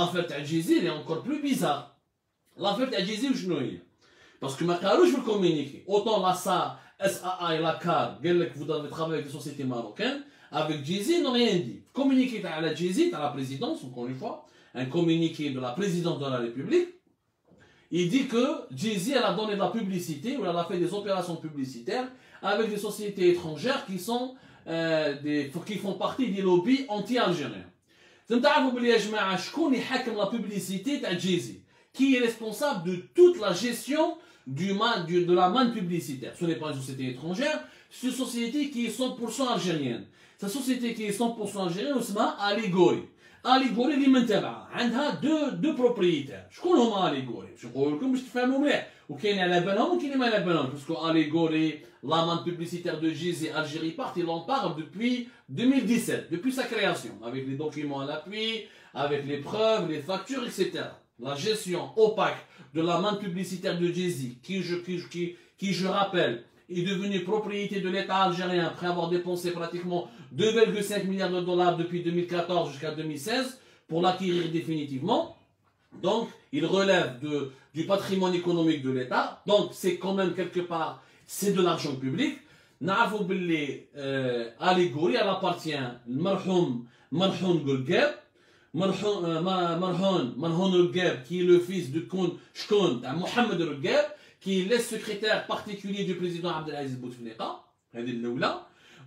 l'affaire de elle est encore plus bizarre. L'affaire Tajizi, je Parce que ma veut communiquer. Autant la SA, SAA et la CAR, vous avez travaillé avec des sociétés marocaines, avec Jizi, ils n'ont rien dit. Communiqué à la Jizi, à la présidence, encore une fois, un communiqué de la présidente de la République, il dit que Jizi, elle a donné de la publicité, ou elle a fait des opérations publicitaires avec des sociétés étrangères qui euh, qui font partie des lobbies anti-algériens. انتم تعرفوا بلي يا جماعه شكون يحكم لا بوبليسيتي تاع جيزي qui est responsable de toute la gestion du man, du, de la manne publicitaire. Ce n'est pas une société étrangère, c'est une société qui est 100% algérienne. Cette société qui est 100% algérienne, اسمها Allegori. Allegori اللي من تبعها عندها دو دو بروبريتير شكون هما Allegori باش نقول لكم باش تفهموا مليح وكاين على بالهم وكاين ما على بالهم باسكو Allegori la manne publicitaire de Gizeh Algérie part il en parle depuis 2017 depuis sa création avec les documents à l'appui avec les preuves les factures etc la gestion opaque de la manne publicitaire de Jay-Z, qui je, qui, qui, qui, je rappelle, est devenue propriété de l'État algérien après avoir dépensé pratiquement 2,5 milliards de dollars depuis 2014 jusqu'à 2016 pour l'acquérir définitivement. Donc, il relève de, du patrimoine économique de l'État. Donc, c'est quand même quelque part, c'est de l'argent public. نعرفوا باللي allégorie elle appartient المرحوم مرحوم Gulgeb Marhon, Marhon, Marhon Rugab, qui est le fils de Koun, Shkoun, Mohamed Rugab, qui est le secrétaire particulier du président Abdelaziz Bouteflika,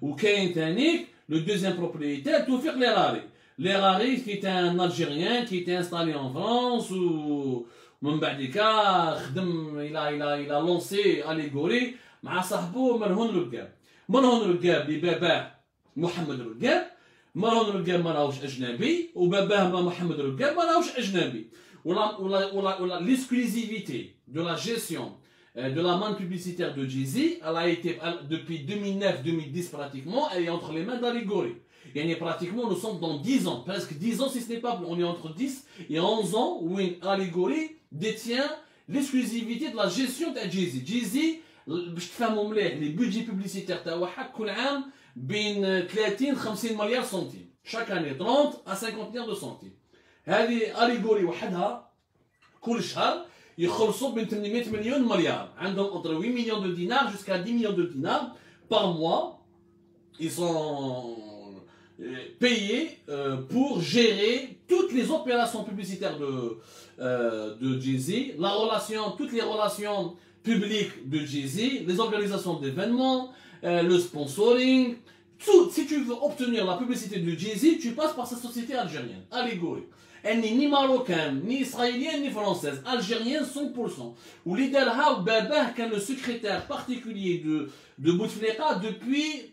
ou Kain Tanik, le deuxième propriétaire, Toufik Lerari. Lerari, qui était un Algérien, qui était installé en France, ou Mbadika, il a, il a, il a lancé allégorie, مع صاحبه مرهون رقاب مرهون رقاب ببابا محمد رقاب مرون رقاب ما راهوش اجنبي وباباه محمد رقاب ما راهوش اجنبي ولا ولا ولا ولا l'exclusivité de la gestion de la manne publicitaire de Jay-Z, elle a été depuis 2009-2010 pratiquement, elle est entre les mains d'Allegori. Et pratiquement, nous sommes dans 10 ans, presque 10 ans si ce n'est pas, on est entre 10 et 11 ans où Allegori détient l'exclusivité de la gestion de Jay-Z. Jay-Z, باش تفهموا مليح les budgets publicitaires تاعها كل عام بين 30 50 مليار سنتيم chaque année 30 à 50 مليار دو سنتيم هذه اليغوري وحدها كل شهر يخلصوا بين 800 مليون مليار عندهم entre 8 millions de dinars jusqu'à 10 millions de dinars par mois ils sont payés pour gérer toutes les opérations publicitaires de, euh, de Jay-Z, la relation, toutes les relations publiques de Jay-Z, les organisations d'événements, euh, le sponsoring, tout. Si tu veux obtenir la publicité de Jay-Z, tu passes par sa société algérienne, Allégorie. Elle n'est ni marocaine, ni israélienne, ni française. Algérienne 100%. Ou l'Idelha ou Babah, qui est le secrétaire particulier de, de Bouteflika depuis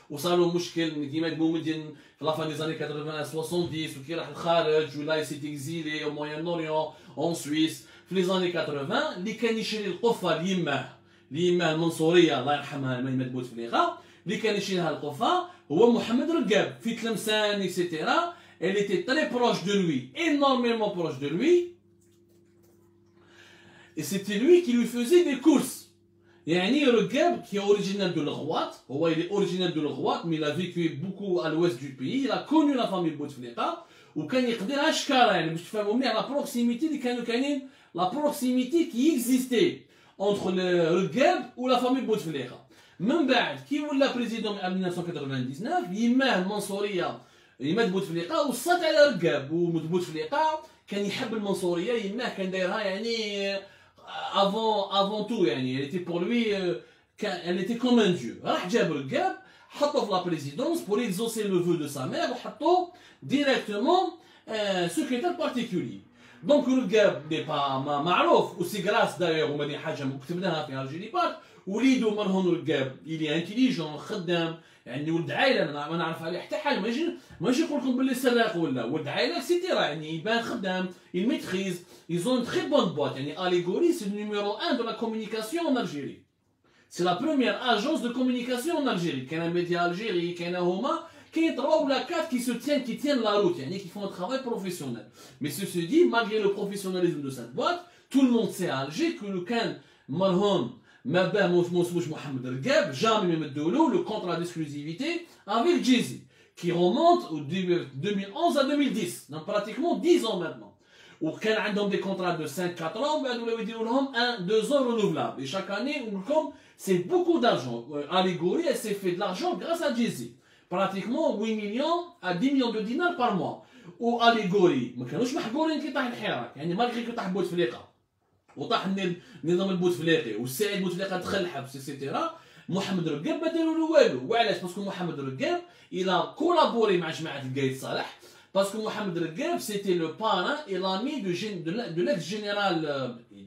وصاروا مشكل كيما يقولوا مدين في لافان دي زاني 80 70 وكي راح الخارج ولا يسيت إكزيلي أو موين أوريون اون سويس في لي زاني 80 اللي كان يشري القفة ليماه ليماه المنصورية الله يرحمها ما مات بوتفليقه اللي كان يشريها القفة هو محمد رقاب في تلمسان اكسيتيرا elle était très proche de lui, énormément proche de lui. Et c'était lui qui lui faisait des courses. يعني qui est originaire de l'Ghouat, هو il est originaire de l'Ghouat, mais il a vécu beaucoup à l'ouest du pays, il a connu la يقدر اشكالها يعني باش تفهموا مليح لا بروكسيميتي اللي كانوا كاينين لا بروكسيميتي كي اكزيستي entre رقاب ولا فامي بوتفليقه من بعد كي ولا بريزيدون 1999 يماه المنصورية يماد بوتفليقه وصات على رقاب وبوتفليقه كان يحب المنصورية يماه كان دايرها يعني افون افون تو يعني elle était pour lui elle était comme un dieu راح جاب رقاب حطه في لا بريزيدونس pour exaucer le vœu de sa mère وحطه directement secrétaire particulier دونك رقاب دي با معروف وسي غراس داير وما دي حاجه كتبناها في الجيري بارك وليدو مرهون رقاب الي انتيليجون خدام يعني ولد عائلة أنا ما نعرف عليه حتى حاجة ماشي ماشي نقول لكم باللي سراق ولا. ولد عائلة سيتيرا يعني يبان خدام يميتريز يزون تري بون بوات يعني اليغوري سي النيميرو 1 دو لا كومونيكاسيون ان الجيري سي لا بروميير اجونس دو كومونيكاسيون ان الجيري كاين ميديا الجيري كاين هما كاين 3 ولا 4 qui se tiennent qui tiennent la route يعني qui font un travail professionnel. Mais ceci dit malgré le professionnalisme de cette boîte tout le monde sait à Alger que le كان مرهون ما باه موسموش محمد رقاب jamais يمدوا le contrat d'exclusivité avec Jay-Z qui remonte au 2011 à 2010 donc pratiquement 10 ans maintenant وكان عندهم des contrats de 5 4 ans وبعد ولاو يديروا لهم 1 2 ans renouvelables et chaque année comme c'est beaucoup d'argent Allégorie elle s'est fait de l'argent grâce à Jay-Z pratiquement 8 millions à 10 millions de dinars par mois و اليغوري ما كانوش محقورين كي طاح الحراك يعني مالغري كي طاح بوتفليقه وطاح النظام البوتفليقي والسعيد بوتفليقه دخل الحبس سيتيرا محمد رقاب ما داروا له والو. وعلاش؟ باسكو محمد رقاب إلى كولابوري مع جماعة القايد صالح. باسكو محمد رقاب سيتي لو باران اي لامي دو جين دو لاكس جينيرال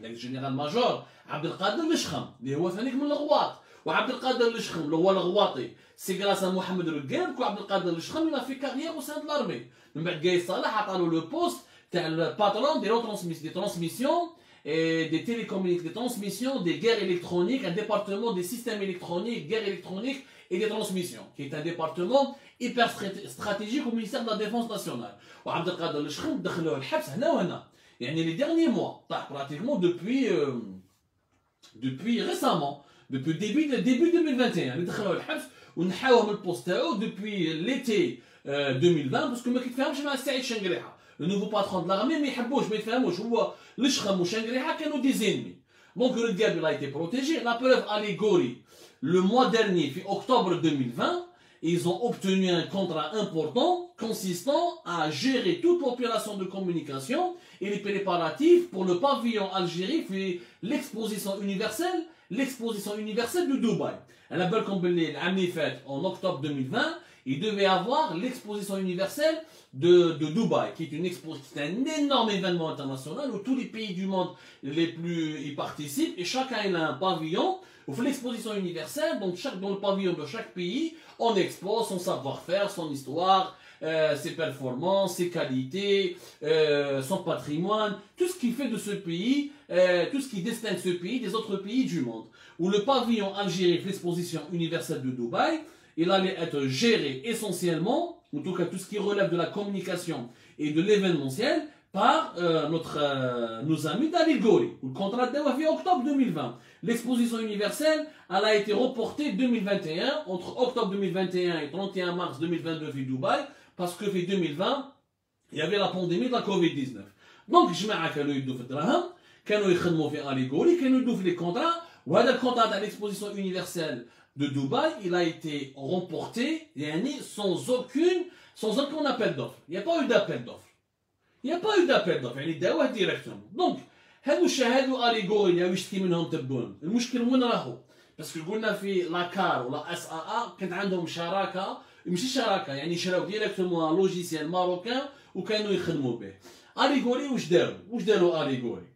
لاكس جينيرال ماجور عبد القادر الشخم اللي هو ثانيك من الغواط. وعبد القادر الشخم اللي هو الغواطي. سي غراس محمد رقاب كو عبد القادر الشخم إلى في كارير أو سان لارمي من بعد قايد صالح عطالو لو بوست تاع الباترون دي ترانسميسيون et des télécommunications, des transmissions, des guerres électroniques, un département des systèmes électroniques, guerres électroniques et des transmissions, qui est un département hyper stratégique au ministère de la Défense nationale. وعبد القادر الشخم دخلوه الحبس هنا وهنا. يعني les derniers mois, pratiquement depuis euh, depuis récemment, depuis début début 2021, اللي دخلوه الحبس ونحاوه من البوست تاعو depuis l'été 2020 باسكو ما كيتفاهمش مع السعيد شنقريحه. Le nouveau patron de l'armée ما يحبوش ما يتفاهموش هو les Shangriha ont des ennemis. Donc le diable a été protégé. La preuve allégorie. Le mois dernier, puis octobre 2020, ils ont obtenu un contrat important consistant à gérer toute l'opération de communication et les préparatifs pour le pavillon Algérie, puis l'exposition universelle, l'exposition universelle de Dubaï. Elle a belle en octobre 2020, il devait avoir l'exposition universelle de, de, Dubaï, qui est, une expo, qui est un énorme événement international où tous les pays du monde les plus y participent et chacun a un pavillon. On fait l'exposition universelle, donc chaque, dans le pavillon de chaque pays, on expose son savoir-faire, son histoire, euh, ses performances, ses qualités, euh, son patrimoine, tout ce qui fait de ce pays, euh, tout ce qui distingue ce pays des autres pays du monde. Où le pavillon Algérie, l'exposition universelle de Dubaï, il allait être géré essentiellement, en tout cas tout ce qui relève de la communication et de l'événementiel, par euh, notre, euh, nos amis d'Aligori. Le contrat de fait octobre 2020. L'exposition universelle, elle a été reportée 2021, entre octobre 2021 et 31 mars 2022 à Dubaï, parce que fait 2020, il y avait la pandémie de la Covid-19. Donc, je كانوا يدوا في الدراهم كانوا يخدموا في اليغوري كانوا يدوا في لي كونترا وهذا الكونترا تاع l'exposition universelle de Dubaï, il a été remporté sans aucune, sans aucun appel d'offres. Il n'y a pas eu d'appel d'offres. Il n'y a pas eu d'appel d'offres, يعني داوه directement. Donc, هادو شهادو اليغوري اللي يشتكي منهم تبون. المشكل وين راهو باسكو قلنا في لاكار ولا اس ا ا كانت عندهم شراكة. ماشي شراكة يعني شراو ديريكتومون لوجيسيال ماروكان وكانوا يخدموا به. اليغوري واش داروا؟ واش داروا اليغوري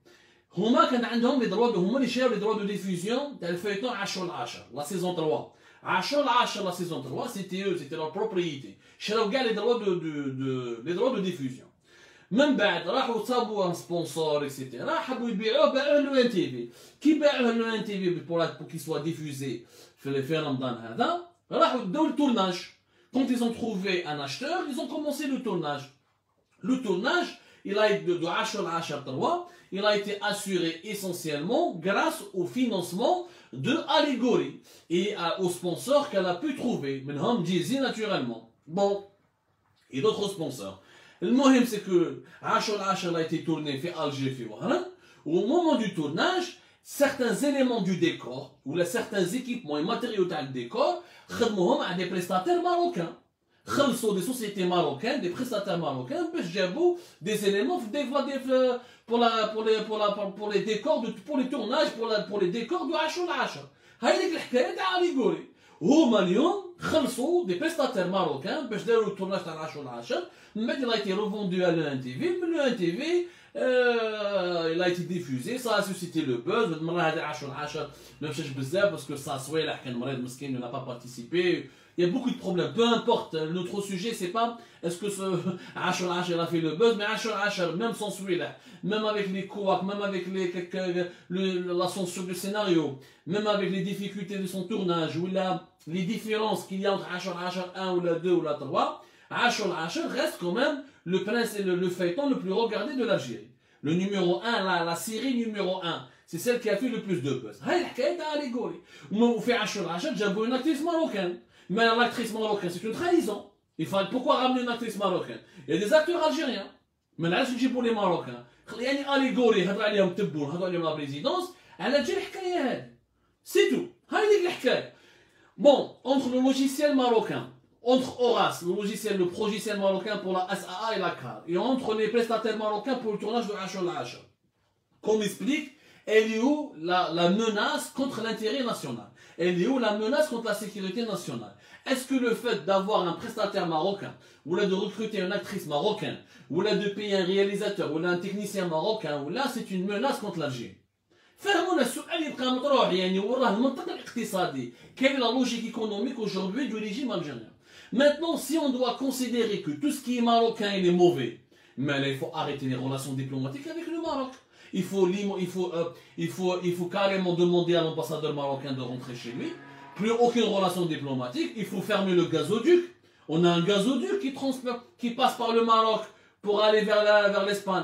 هما كان عندهم لي دروا هما اللي شراو لي دروا دو ديفوزيون تاع الفيتون 10 العشر لا سيزون 3 10 العشر لا سيزون 3 سيتي او سيتي لو بروبريتي شراو كاع لي دروا دو دو دو لي دروا دو ديفوزيون من بعد راحوا صابوا ان سبونسور اكسيتيرا حبوا يبيعوه باعوه لو ان تي في كي باعوه لو ان تي في بور كي سوا ديفوزي في في رمضان هذا راحوا داو التورناج Quand ils ont trouvé un acheteur, ils ont commencé le tournage. Le tournage, il a été de, de Hachal Hachal 3, il a été assuré essentiellement grâce au financement de Allégorie et aux sponsors qu'elle a pu trouver. Menham Jay-Z naturellement. Bon, et d'autres sponsors. Le mohim c'est que Hachal Hachal a été tourné fait Alger Au moment du tournage, certains éléments du décor, ou certains équipements et matériaux du décor, à des prestataires marocains خلصوا des sociétés marocaines, des prestataires marocains, باش جابوا des éléments des fois des pour la pour les pour la pour les décors de pour les tournages pour la pour les décors du 10 10 هاي ديك الحكايه تاع ليغوري هما اليوم خلصوا دي بريستاتير ماروكان باش داروا التورناج تاع 10 10 من بعد il a été revendu à l'EN TV من l'EN TV Euh, il a été diffusé, ça a suscité le buzz. Parce que ça, il n'a pas participé. Il y a beaucoup de problèmes. Peu importe, notre sujet, c'est pas est-ce que ce Ashur Ashur a fait le buzz, mais Ashur Ashur, même sans celui-là, même avec les couacs, même avec les, la censure du scénario, même avec les difficultés de son tournage, ou la, les différences qu'il y a entre Ashur Ashur 1 ou la 2 ou la 3, Ashur Ashur reste quand même le prince et le, le feuilleton le plus regardé de l'Algérie. Le numéro 1, la, la série numéro 1, c'est celle qui a fait le plus de buzz. هاي الحكايه تاع allégorie. وفي عشر عشر جابوا une actrice marocaine. Mais l'actrice marocaine, c'est une trahison. Il faut, pourquoi ramener une actrice marocaine Il y a des acteurs algériens. Mais là, c'est pour les Marocains. يعني allégorie هضر عليهم تبون هضر عليهم la présidence على تجي الحكايه هذه سي تو هاي ديك الحكايه Bon, entre le logiciel marocain, entre Horace, le logiciel, le progiciel marocain pour la SAA et la CAR, et entre les prestataires marocains pour le tournage de Hachol, qu'on explique, elle est où la, la menace contre l'intérêt national? Elle est où la menace contre la sécurité nationale? Est-ce que le fait d'avoir un prestataire marocain, ou là de recruter une actrice marocaine, ou là de payer un réalisateur, ou là un technicien marocain, ou là c'est une menace contre l'Algérie? فهمونا السؤال يبقى مطروح يعني وراه المنطق الاقتصادي quelle est la logique économique aujourd'hui du régime algérien Maintenant, si on doit considérer que tout ce qui est marocain, il est mauvais, mais il faut arrêter les relations diplomatiques avec le Maroc. Il faut, il faut, euh, il faut, il faut carrément demander à l'ambassadeur marocain de rentrer chez lui. Plus aucune relation diplomatique. Il faut fermer le gazoduc. On a un gazoduc qui, qui passe par le Maroc pour aller vers l'Espagne.